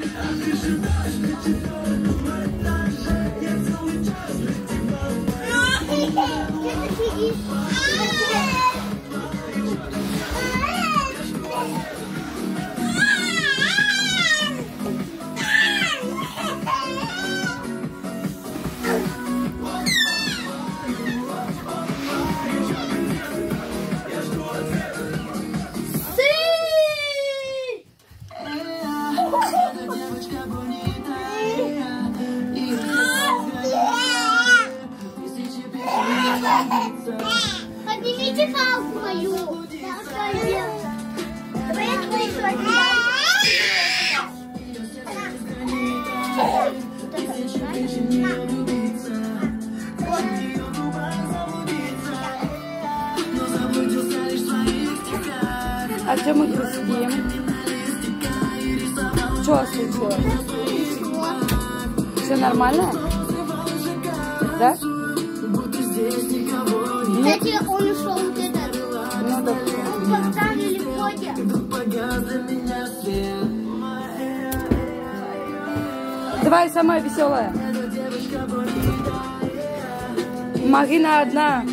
Get the piggy. Поднимите палку мою. А где мы грустим? Что случилось? Все нормально? Да? Кстати, он ушел вот этот. Ну, да. Он поставил в воде. Давай, самая веселая. Марина одна.